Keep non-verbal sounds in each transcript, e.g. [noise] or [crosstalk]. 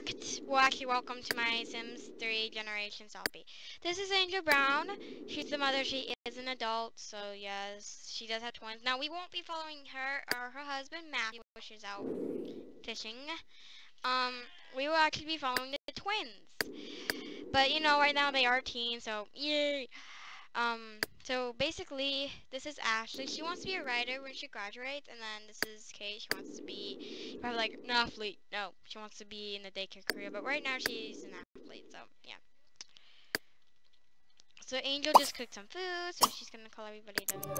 act. Well, actually, welcome to my Sims 3 Generation Zombie. This is Angel Brown. She's the mother. She is an adult, so yes, she does have twins. Now, we won't be following her or her husband, Matthew, which is out fishing. Um, we will actually be following the twins. But, you know, right now they are teens, so yay. Um, so basically, this is Ashley. She wants to be a writer when she graduates, and then this is Kate. She wants to be probably like an athlete. No, she wants to be in the daycare career, but right now she's an athlete. So yeah. So Angel just cooked some food, so she's gonna call everybody to meal.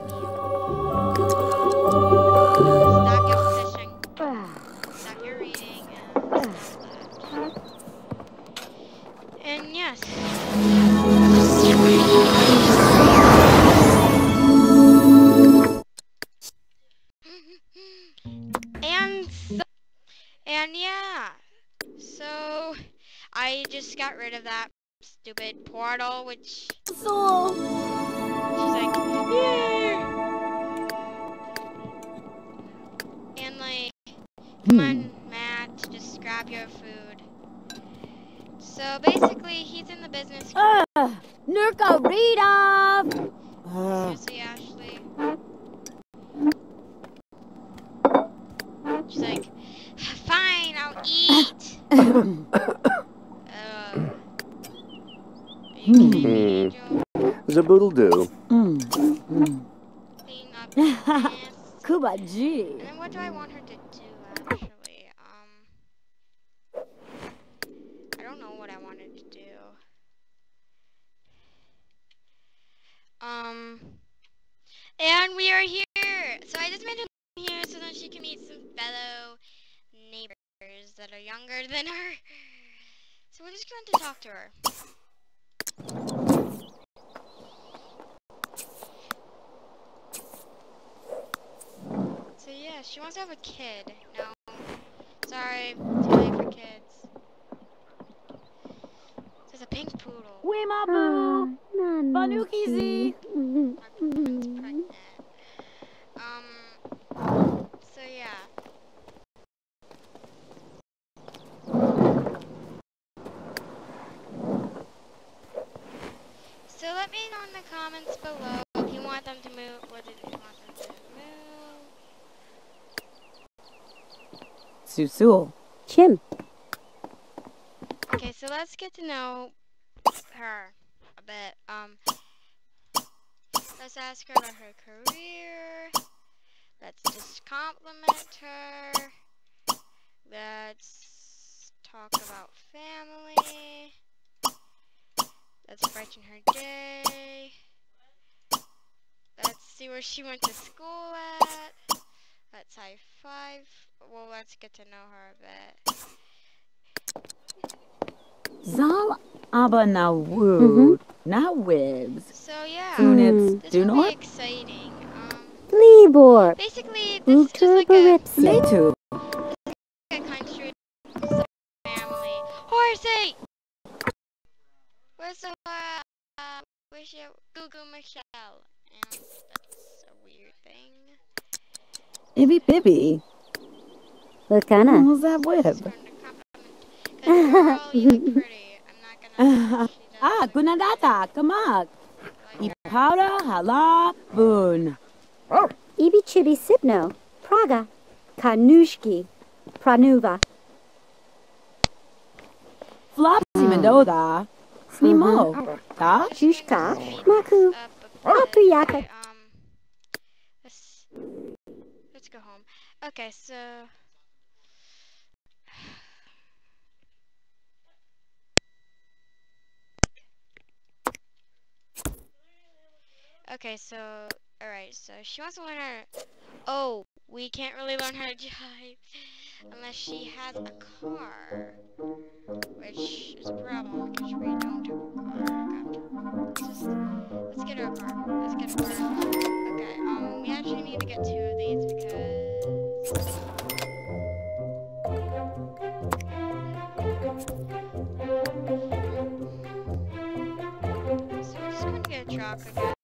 Rid of that stupid portal, which So, she's like, yeah. And like, come on, Matt, just grab your food. So basically, he's in the business. uh, Nurka Rita. Seriously, Ashley. She's like, fine, I'll eat. [coughs] [coughs] [coughs] Uh, are you kidding me, Angel? Zaboodle doo. Mm. Clean up. Kuba G. And then what do I want her to do, actually? Um, I don't know what I want her to do. Um, and we are here. So I just made her here so that she can meet some fellow neighbors that are younger than her. So we're just going to talk to her. So yeah, she wants to have a kid. No. Sorry, too late for kids. There's a pink poodle. Wimabu. Banuki Z. My friend's pregnant. Um. So yeah. So let me know in the comments below if you want them to move. What did you want them to move? Susul. Kim. Okay, so let's get to know her a bit. Um, let's ask her about her career. Let's just compliment her. Let's talk about family. Let's brighten her day. Let's see where she went to school at. Let's high five. Well, let's get to know her a bit. Zal aber na wood. Na wibs. So yeah, Units this do will be not. exciting. Um, Libor. basically, this is just like a, Uturbaripsi. Letu. a country family. Horsey! Where's the uh, where's your Google Michelle? And that's a weird thing. Ibby Bibby. Lukana. What's that Just wib? wanted to compliment. 'Cause girl, [laughs] you look pretty. I'm not gonna. she does Ah, look gunadata. Kamak. pretty. Like her. Ipowda hala boon. Ibi Chibi Sipno. Praga. Kanushki. Pranuva. Flopsy Mendoza. Snimo. ta, shushka, Speed Maku. this up. Apuyaka. Okay, um, let's let's go home. Okay, so okay, so all right, so she wants to learn how. To, oh, we can't really learn how to drive unless she has a car, which is a problem because we don't have a car. Let's just let's get her a car. Let's get her a car. Okay, um, we actually need to get two of these because. So we're just gonna get a truck, I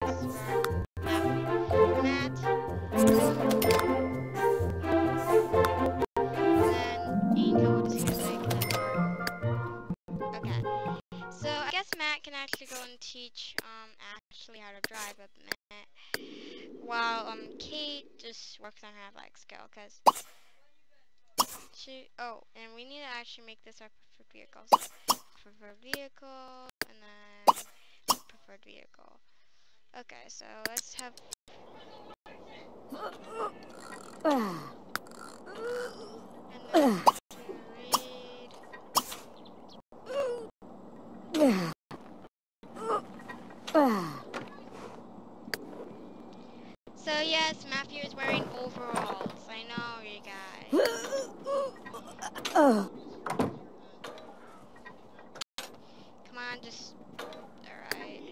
and teach um Ashley how to drive the minute, while um Kate just works on her athletic skill, cause she. Oh, and we need to actually make this our preferred vehicle. So, preferred vehicle, and then preferred vehicle. Okay, so let's have. And then to read. So yes, Matthew is wearing overalls. I know, you guys. Come on, just. Alright.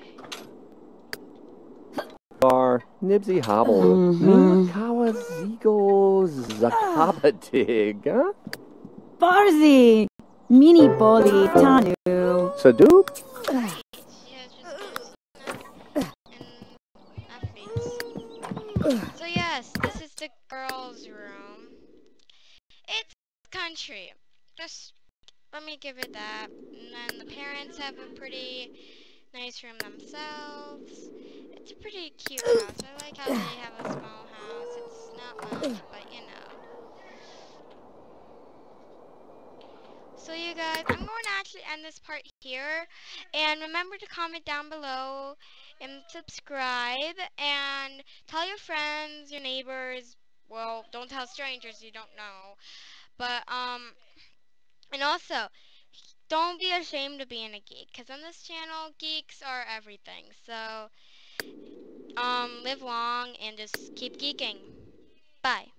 Bar Nibsy Hobble. Mhm. Mikawa Zigo Zakabatig. Huh? Farzi. Mini Boli Tanu. Sadoop? So yes, this is the girls' room. It's country. Just let me give it that. And then the parents have a pretty nice room themselves. It's a pretty cute house. I like how they have a small house. It's not much, but you know. So you guys, I'm going to actually end this part here. And remember to comment down below and subscribe and tell your friends, your neighbors. Well, don't tell strangers you don't know. But um and also don't be ashamed of being a geek cuz on this channel geeks are everything. So um live long and just keep geeking. Bye.